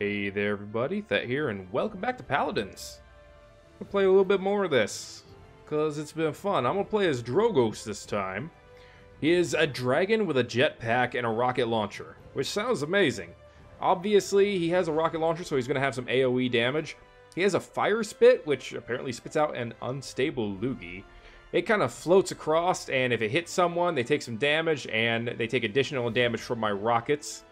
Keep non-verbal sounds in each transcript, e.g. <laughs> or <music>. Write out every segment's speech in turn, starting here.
Hey there everybody, Thet here, and welcome back to Paladins. I'm gonna play a little bit more of this, because it's been fun. I'm gonna play as Drogoz this time. He is a dragon with a jetpack and a rocket launcher, which sounds amazing. Obviously, he has a rocket launcher, so he's gonna have some AoE damage. He has a fire spit, which apparently spits out an unstable loogie. It kind of floats across, and if it hits someone, they take some damage, and they take additional damage from my rockets.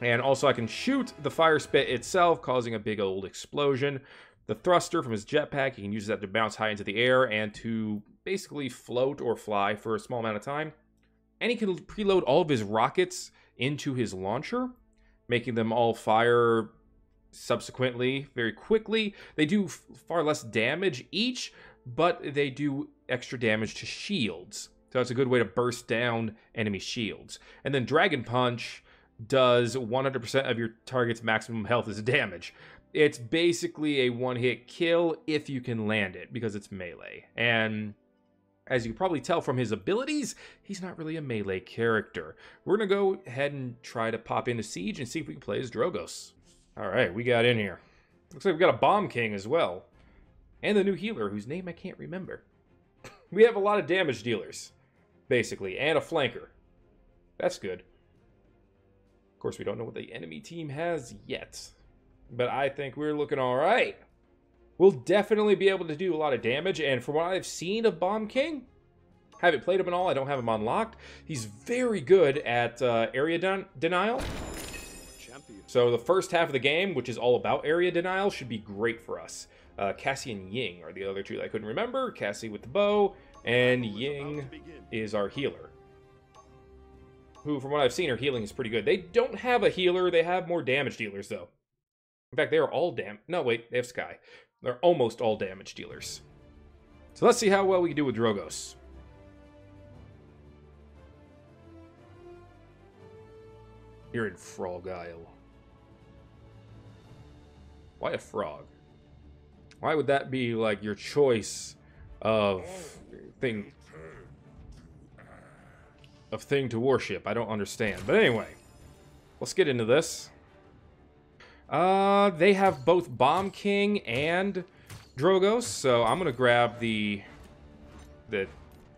And also I can shoot the fire spit itself, causing a big old explosion. The thruster from his jetpack, he can use that to bounce high into the air and to basically float or fly for a small amount of time. And he can preload all of his rockets into his launcher, making them all fire subsequently very quickly. They do far less damage each, but they do extra damage to shields. So it's a good way to burst down enemy shields. And then Dragon Punch does 100% of your target's maximum health as damage. It's basically a one hit kill if you can land it because it's melee. And as you can probably tell from his abilities, he's not really a melee character. We're going to go ahead and try to pop into Siege and see if we can play as Drogoz. All right, we got in here. Looks like we've got a Bomb King as well. And the new healer, whose name I can't remember. <laughs> we have a lot of damage dealers, basically, and a flanker. That's good. Of course, we don't know what the enemy team has yet. But I think we're looking all right. We'll definitely be able to do a lot of damage. And from what I've seen of Bomb King, haven't played him at all. I don't have him unlocked. He's very good at uh, area den denial. So the first half of the game, which is all about area denial, should be great for us. Uh, Cassie and Ying are the other two that I couldn't remember. Cassie with the bow, and Ying is our healer who, from what I've seen, her healing is pretty good. They don't have a healer. They have more damage dealers, though. In fact, they are all dam... No, wait, they have Skye. They're almost all damage dealers. So let's see how well we can do with Drogoz. You're in Frog Isle. Why a frog? Why would that be, like, your choice of thing of thing to worship. I don't understand. But anyway, let's get into this. Uh, they have both Bomb King and Drogoz, so I'm gonna grab the the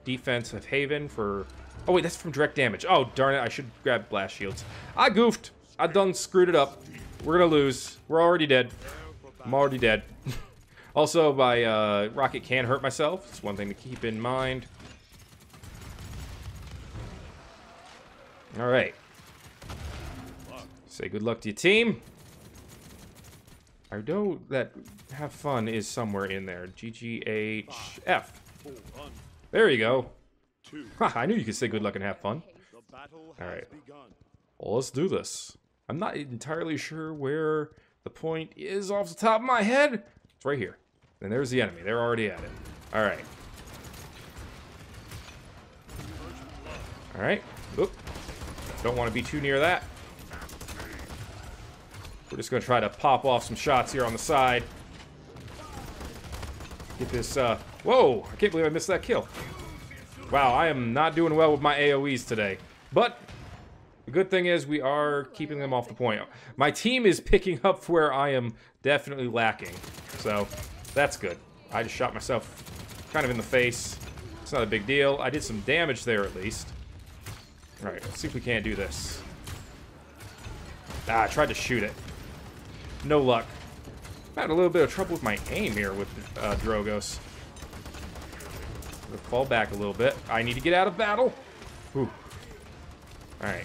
defense of Haven for. Oh wait, that's from direct damage. Oh darn it! I should grab blast shields. I goofed. I done screwed it up. We're gonna lose. We're already dead. I'm already dead. <laughs> also, my uh, rocket can hurt myself. It's one thing to keep in mind. All right. Say good luck to your team. I know that have fun is somewhere in there. GGHF. There you go. I knew you could say good luck and have fun. All right. Well, let's do this. I'm not entirely sure where the point is off the top of my head. It's right here. And there's the enemy. They're already at it. All right. All right. Oop. Don't want to be too near that. We're just going to try to pop off some shots here on the side. Get this, uh... Whoa! I can't believe I missed that kill. Wow, I am not doing well with my AoEs today. But, the good thing is we are keeping them off the point. My team is picking up where I am definitely lacking. So, that's good. I just shot myself kind of in the face. It's not a big deal. I did some damage there at least. Alright, let's see if we can't do this. Ah, I tried to shoot it. No luck. i had a little bit of trouble with my aim here with uh, Drogoz. fall back a little bit. I need to get out of battle. Alright.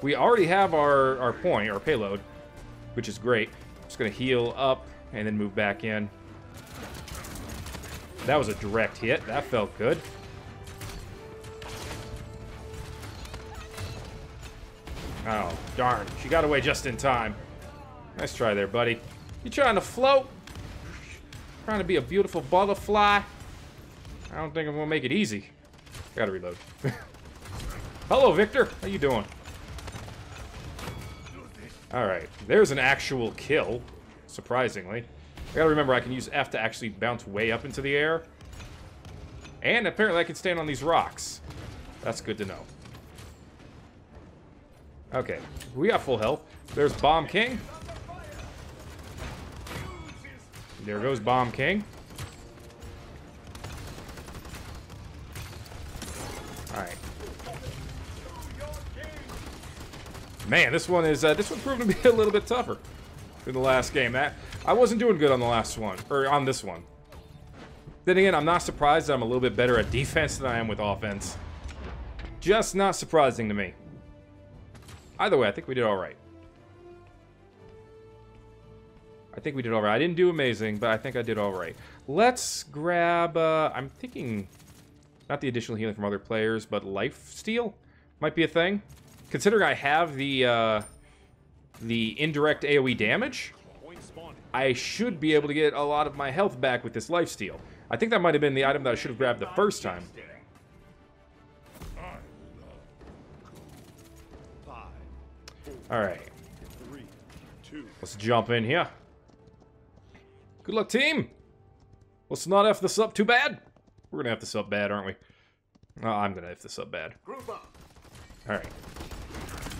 We already have our, our point, our payload, which is great. Just going to heal up and then move back in. That was a direct hit. That felt good. Darn. She got away just in time. Nice try there, buddy. You trying to float? Trying to be a beautiful butterfly? I don't think I'm gonna make it easy. Gotta reload. <laughs> Hello, Viktor. How you doing? Alright, there's an actual kill, surprisingly. I gotta remember I can use F to actually bounce way up into the air. And apparently I can stand on these rocks. That's good to know. Okay, we got full health. There's Bomb King. There goes Bomb King. Alright. Man, this one is, uh, this one proved to be <laughs> a little bit tougher than the last game. That I wasn't doing good on the last one, or on this one. Then again, I'm not surprised that I'm a little bit better at defense than I am with offense. Just not surprising to me. Either way, I think we did alright. I think we did alright. I didn't do amazing, but I think I did alright. Let's grab, uh, I'm thinking, not the additional healing from other players, but life steal might be a thing. Considering I have the, uh, the indirect AoE damage, I should be able to get a lot of my health back with this life steal. I think that might have been the item that I should have grabbed the first time. Alright. Let's jump in here. Good luck, team! Let's not F this up too bad. We're gonna F this up bad, aren't we? Oh, I'm gonna F this up bad. Alright.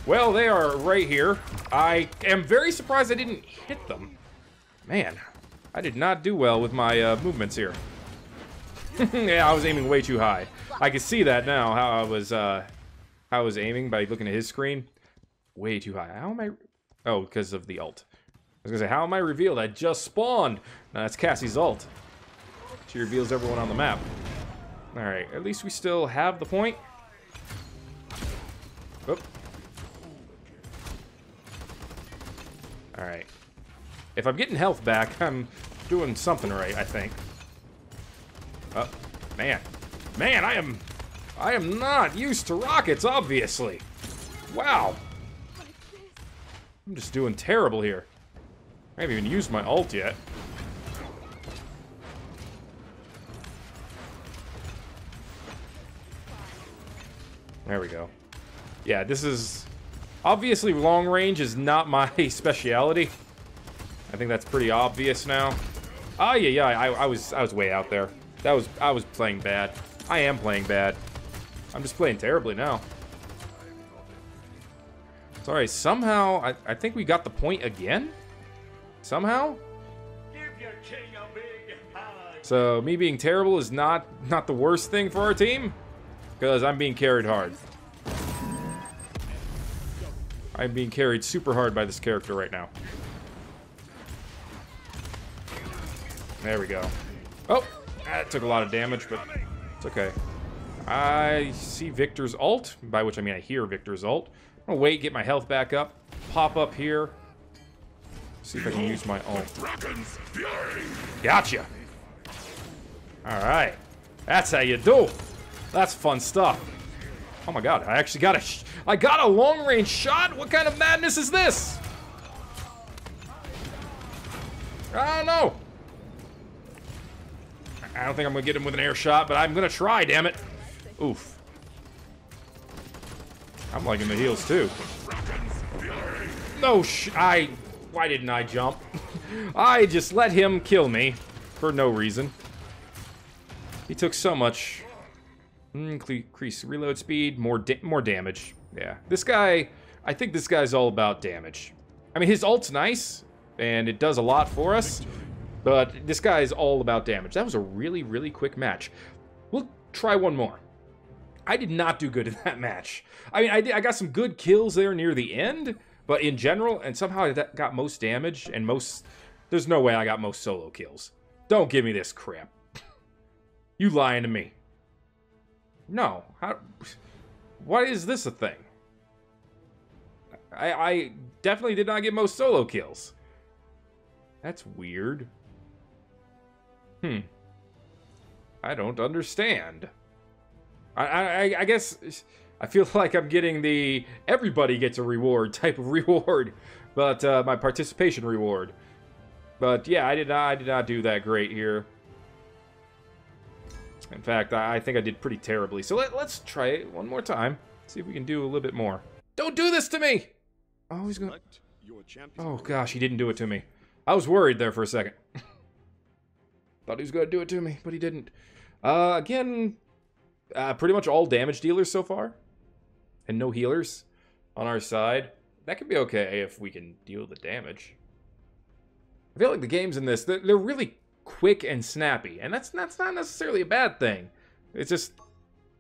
Well, they are right here. I am very surprised I didn't hit them. Man, I did not do well with my uh, movements here. <laughs> yeah, I was aiming way too high. I can see that now, how I was, uh, how I was aiming by looking at his screen. Way too high. How am I... Oh, because of the ult. I was gonna say, how am I revealed? I just spawned! No, that's Cassie's ult. She reveals everyone on the map. Alright, at least we still have the point. Oop. Alright. If I'm getting health back, <laughs> I'm doing something right, I think. Oh, man. Man, I am... I am not used to rockets, obviously. Wow. I'm just doing terrible here. I haven't even used my ult yet. There we go. Yeah, this is... Obviously, long range is not my <laughs> speciality. I think that's pretty obvious now. Oh, yeah, yeah, I, I, was, I was way out there. That was, I was playing bad. I am playing bad. I'm just playing terribly now. Sorry, somehow, I, I think we got the point again? Somehow? So, me being terrible is not, not the worst thing for our team? Because I'm being carried hard. I'm being carried super hard by this character right now. There we go. Oh! That took a lot of damage, but it's okay. I see Viktor's ult, by which I mean I hear Viktor's ult. I'm gonna wait, get my health back up, pop up here. See if I can use my ult. Gotcha! Alright. That's how you do. That's fun stuff. Oh my god, I actually got a... I got a long-range shot? What kind of madness is this? I don't know. I don't think I'm gonna get him with an air shot, but I'm gonna try, damn it. Oof. I'm liking the heals too. No sh- I- Why didn't I jump? <laughs> I just let him kill me. For no reason. He took so much. Increase reload speed, more da more damage. Yeah, this guy, I think this guy's all about damage. I mean, his ult's nice, and it does a lot for us, but this guy is all about damage. That was a really, really quick match. We'll try one more. I did not do good in that match. I mean, I, did, I got some good kills there near the end, but in general, and somehow I got most damage and most... There's no way I got most solo kills. Don't give me this crap. <laughs> you lying to me. No. How... Why is this a thing? I, I definitely did not get most solo kills. That's weird. Hmm. I don't understand. I, I, I guess I feel <laughs> like I'm getting the everybody gets a reward <laughs> type of reward, but uh, my participation reward. But yeah, I did not I did not do that great here. In fact, I, think I did pretty terribly. So let, let's try it one more time. See if we can do a little bit more. Don't do this to me! Oh, he's gonna... Oh gosh, he didn't do it to me. I was worried there for a second. <laughs> Thought he was gonna do it to me, but he didn't. Uh, again, uh, pretty much all damage dealers so far. And no healers. on our side. That could be okay if we can deal the damage. I feel like the games in this, they're, they're really quick and snappy, and that's, that's not necessarily a bad thing. It's just,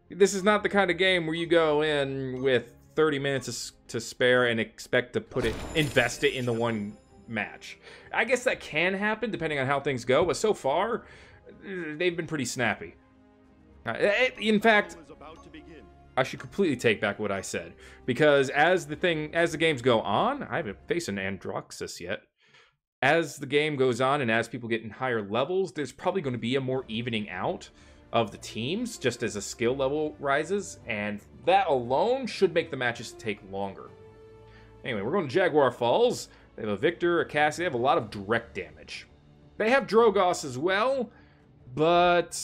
this is not the kind of game where you go in with 30 minutes to spare and expect to put it, invest it in the one match. I guess that can happen depending on how things go, but so far, they've been pretty snappy. In fact, I should completely take back what I said because as the thing, as the games go on, I haven't faced an Androxus yet. As the game goes on and as people get in higher levels, there's probably going to be a more evening out of the teams just as a skill level rises, and that alone should make the matches take longer. Anyway, we're going to Jaguar Falls. They have a Viktor, a Cassie, they have a lot of direct damage. They have Drogoz as well, but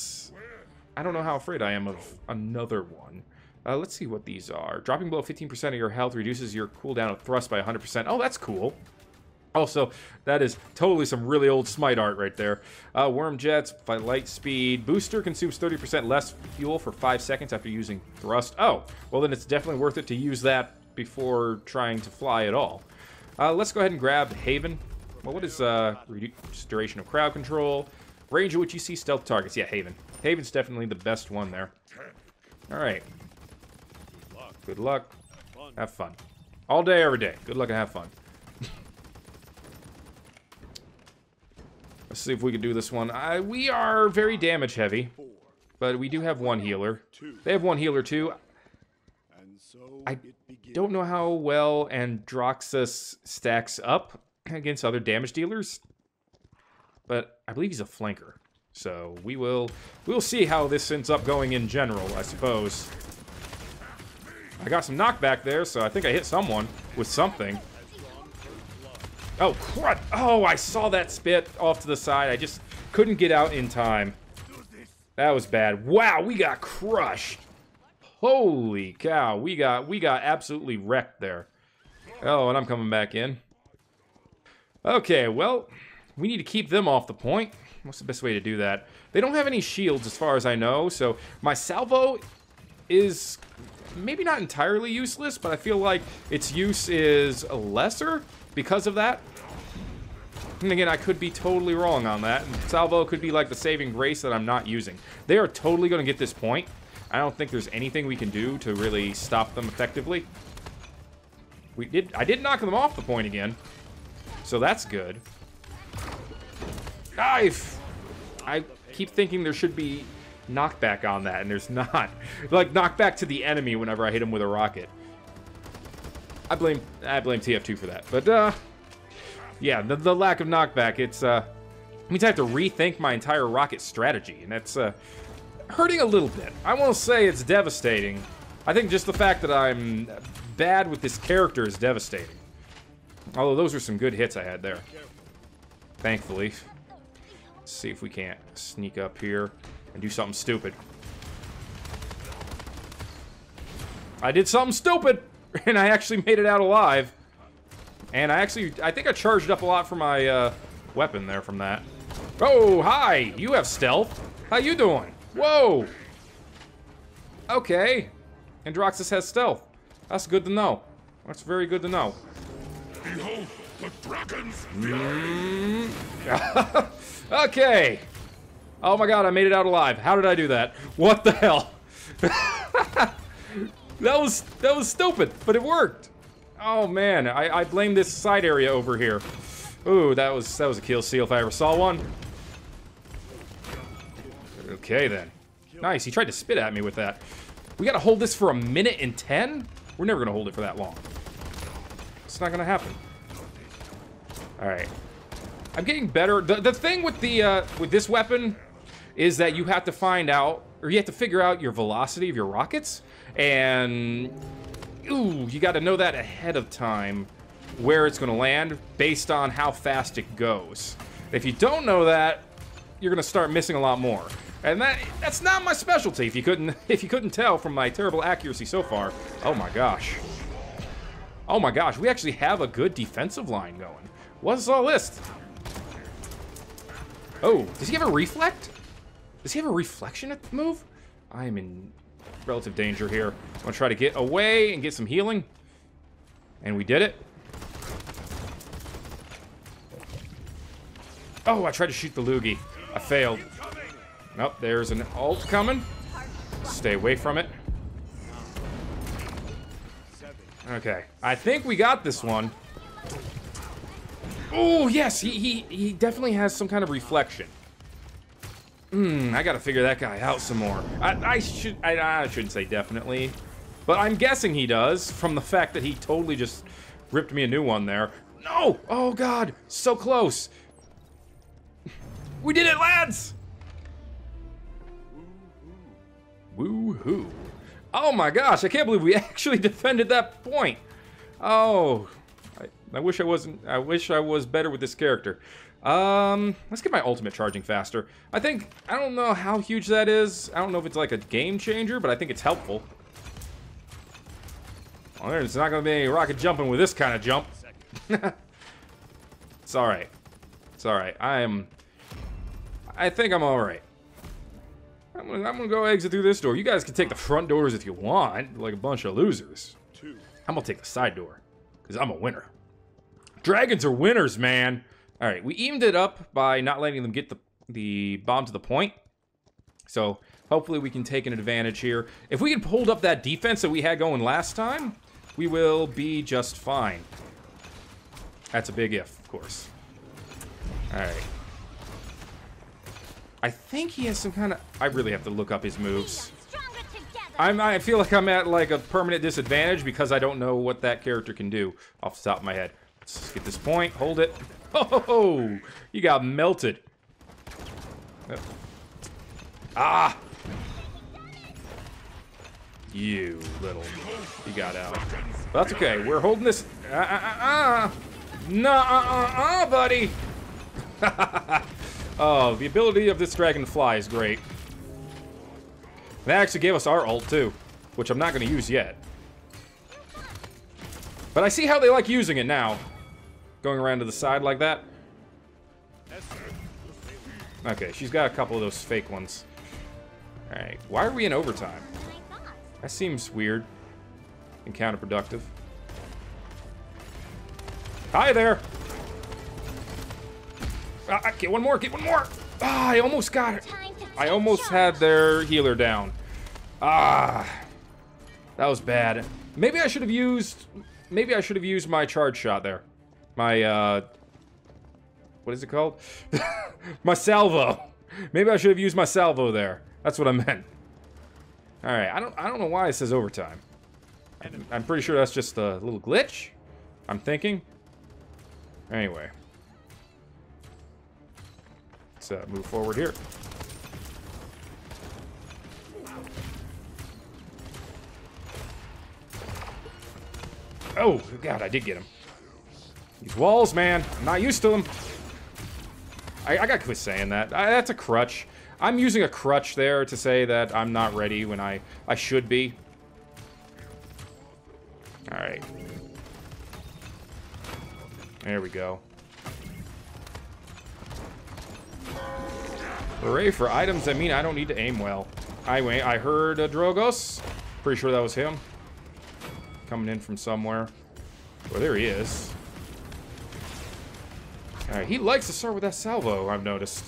I don't know how afraid I am of another one. Uh, let's see what these are. Dropping below 15% of your health reduces your cooldown of thrust by 100%. Oh, that's cool. Also, that is totally some really old Smite art right there. Uh, worm Jets, by light speed. Booster consumes 30% less fuel for 5 seconds after using thrust. Oh, well then it's definitely worth it to use that before trying to fly at all. Uh, let's go ahead and grab Haven. Well, what is uh, duration of crowd control? Range which you see stealth targets. Yeah, Haven. Haven's definitely the best one there. All right. Good luck. Have fun. All day, every day. Good luck and have fun. <laughs> Let's see if we can do this one. I, we are very damage heavy, but we do have one healer. They have one healer too. I don't know how well Androxus stacks up against other damage dealers, but I believe he's a flanker. So we will we'll see how this ends up going in general, I suppose. I got some knockback there, so I think I hit someone with something. Oh, crud! Oh, I saw that spit off to the side. I just couldn't get out in time. That was bad. Wow, we got crushed. Holy cow, we got we got absolutely wrecked there. Oh, and I'm coming back in. Okay, well, we need to keep them off the point. What's the best way to do that? They don't have any shields as far as I know, so my salvo is maybe not entirely useless, but I feel like its use is lesser because of that. And again, I could be totally wrong on that. Salvo could be like the saving grace that I'm not using. They are totally going to get this point. I don't think there's anything we can do to really stop them effectively. We did. I did knock them off the point again. So that's good. Knife! I keep thinking there should be knockback on that, and there's <laughs> not. like, knockback to the enemy whenever I hit him with a rocket. I blame I blame TF2 for that. But, uh, yeah, the, the lack of knockback, it's, uh, means I have to rethink my entire rocket strategy, and that's, uh, hurting a little bit. I won't say it's devastating. I think just the fact that I'm bad with this character is devastating. Although those are some good hits I had there. Thankfully. Let's see if we can't sneak up here and do something stupid. I did something stupid! <laughs> And I actually made it out alive. And I actually, I think I charged up a lot for my uh, weapon there from that. Oh, hi! You have stealth. How you doing? Whoa! Okay. Androxus has stealth. That's good to know. That's very good to know. Mm. <laughs> okay. Oh my god, I made it out alive. How did I do that? What the hell? <laughs> that was that was stupid, but it worked. Oh man, I, I blame this side area over here. Ooh, that was that was a kill seal if I ever saw one. Okay then. Nice, he tried to spit at me with that. We gotta hold this for a minute and ten? We're never gonna hold it for that long. It's not gonna happen. Alright. I'm getting better. The, the thing with the uh, with this weapon is that you have to find out, or you have to figure out your velocity of your rockets, and ooh, you got to know that ahead of time where it's going to land based on how fast it goes. If you don't know that, you're going to start missing a lot more. And that that's not my specialty if you couldn't <laughs> if you couldn't tell from my terrible accuracy so far. Oh my gosh. Oh my gosh, we actually have a good defensive line going. What's all this? Oh, does he have a reflect? Does he have a reflection move? I am in relative danger here. I'm gonna try to get away and get some healing. And we did it. Oh, I tried to shoot the loogie. I failed. Nope, there's an ult coming. Stay away from it. Okay, I think we got this one. Oh, yes, he, he, he definitely has some kind of reflection. Hmm, I gotta figure that guy out some more. I, I should, I, I shouldn't say definitely, but I'm guessing he does from the fact that he totally just ripped me a new one there. No! Oh god, so close. We did it, lads! Woo-hoo. Oh my gosh, I can't believe we <laughs> actually defended that point. Oh, I, I wish I wasn't, I wish I was better with this character. Um, let's get my ultimate charging faster. I think, I don't know how huge that is. I don't know if it's like a game changer, but I think it's helpful. Well, there's not going to be any rocket jumping with this kind of jump. <laughs> it's alright. It's alright. I am... I think I'm alright. I'm gonna, I'm gonna go exit through this door. You guys can take the front doors if you want, like a bunch of losers. I'm gonna take the side door, because I'm a winner. Dragons are winners, man. All right, we evened it up by not letting them get the, the bomb to the point. So hopefully we can take an advantage here. If we can hold up that defense that we had going last time, we will be just fine. That's a big if, of course. All right. I think he has some kind of... I really have to look up his moves. I'm, I feel like I'm at like a permanent disadvantage because I don't know what that character can do off the top of my head. Let's get this point. Hold it. <laughs> Oh, you got melted. Ah! You little... You got out. But that's okay. We're holding this... Ah, ah, ah, ah. No, uh, uh, uh, buddy! <laughs> oh, the ability of this dragonfly is great. They actually gave us our ult, too. Which I'm not going to use yet. But I see how they like using it now. Going around to the side like that. Okay, she's got a couple of those fake ones. Alright, why are we in overtime? That seems weird. And counterproductive. Hi there! Ah, get one more, get one more! Ah, I almost got it. I almost had their healer down. Ah. That was bad. Maybe I should have used... Maybe I should have used my charge shot there. My, uh... What is it called? <laughs> my salvo. Maybe I should have used my salvo there. That's what I meant. Alright, I don't, I don't know why it says overtime. I'm, I'm pretty sure that's just a little glitch. I'm thinking. Anyway. Let's uh, move forward here. Oh, God, I did get him. These walls, man. I'm not used to them. I, I gotta quit saying that. I, that's a crutch. I'm using a crutch there to say that I'm not ready when I, I should be. Alright. There we go. Hooray for items that mean I don't need to aim well. I, I heard uh, Drogoz. Pretty sure that was him. Coming in from somewhere. Well, there he is. Alright, he likes to start with that salvo, I've noticed.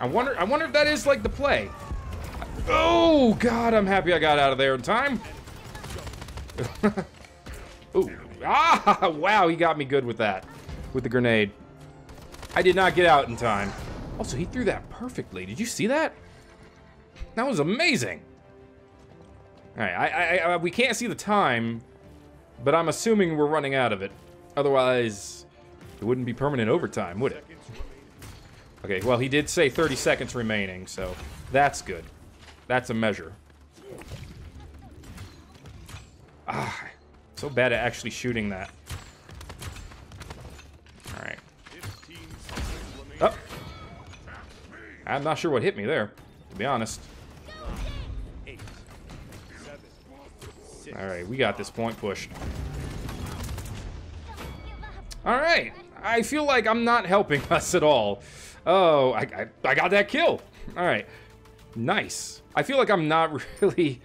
I wonder I wonder if that is like the play. Oh god, I'm happy I got out of there in time. <laughs> Ooh. Ah <laughs> wow, he got me good with that. With the grenade. I did not get out in time. Also, he threw that perfectly. Did you see that? That was amazing. Alright, I, I, I, we can't see the time, but I'm assuming we're running out of it. Otherwise, it wouldn't be permanent overtime, would it? Okay, well, he did say 30 seconds remaining, so that's good. That's a measure. Ah, so bad at actually shooting that. Alright. Oh! I'm not sure what hit me there, to be honest. Alright, we got this point pushed. Alright, I feel like I'm not helping <laughs> us at all. Oh, I, I, I got that kill. Alright, nice. I feel like I'm not <laughs> really...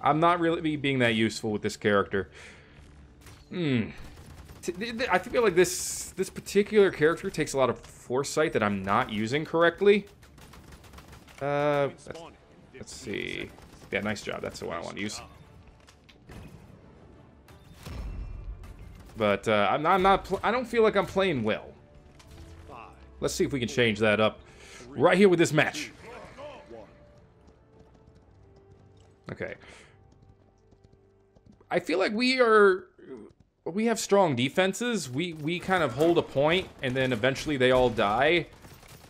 I'm not really being that useful with this character. Hmm. I feel like this this particular character takes a lot of foresight that I'm not using correctly. Uh, let's, let's see. Yeah, nice job. That's the one I want to use. But uh, I'm not. I'm not I don't feel like I'm playing well. Let's see if we can change that up right here with this match. Okay. I feel like we are we have strong defenses. We we kind of hold a point and then eventually they all die.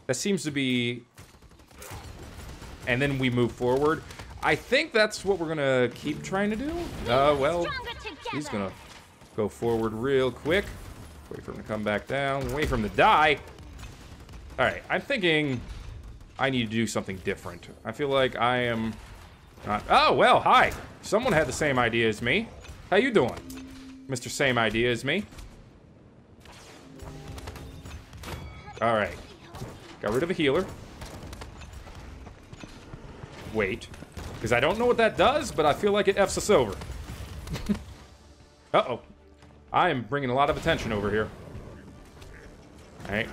That seems to be and then we move forward. I think that's what we're gonna keep trying to do. Uh well he's gonna go forward real quick. Wait for him to come back down. Wait for him to die. Alright, I'm thinking I need to do something different. I feel like I am not... Oh, well, hi. Someone had the same idea as me. How you doing? Mr. Same idea as me. Alright. Got rid of a healer. Wait. Because I don't know what that does, but I feel like it F's us over. <laughs> Uh-oh. I am bringing a lot of attention over here. Alright.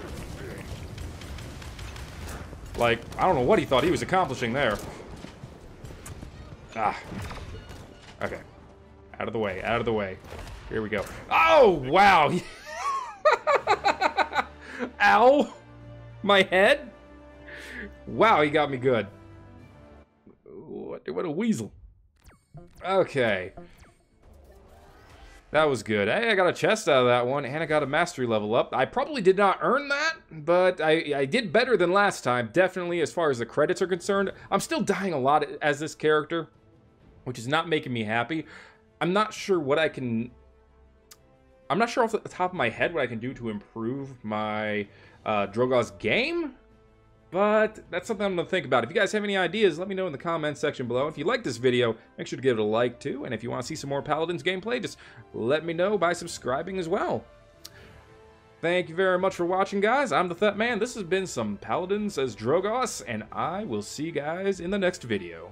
Like, I don't know what he thought he was accomplishing there. Ah. Okay. Out of the way, out of the way. Here we go. Oh, wow! <laughs> Ow! My head? Wow, he got me good. What, a weasel. Okay. That was good. Hey, I got a chest out of that one, and I got a mastery level up. I probably did not earn that, but I, I did better than last time, definitely as far as the credits are concerned. I'm still dying a lot as this character, which is not making me happy. I'm not sure what I can... I'm not sure off the top of my head what I can do to improve my uh, Drogoz game, but that's something I'm going to think about. If you guys have any ideas, let me know in the comments section below. If you like this video, make sure to give it a like too. And if you want to see some more Paladins gameplay, just let me know by subscribing as well. Thank you very much for watching, guys. I'm the Thet Man. This has been some Paladins as Drogoz, and I will see you guys in the next video.